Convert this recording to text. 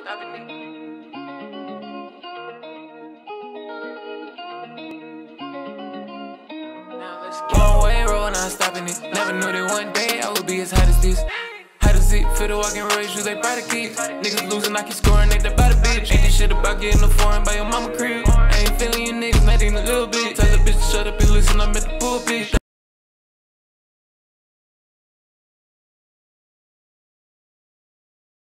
stopping Avenue. Now let's way road, not stopping it. Never knew that one day I would be as hot as this. Hot as it, feel the walking race, shoes, they probably keep Niggas losing, I keep scoring, they the body bitch. Ain't this shit about getting the foreign by your mama crib. I ain't feeling you niggas, not even a little bit. Tell the bitch to shut up and listen, I'm at the pulpit.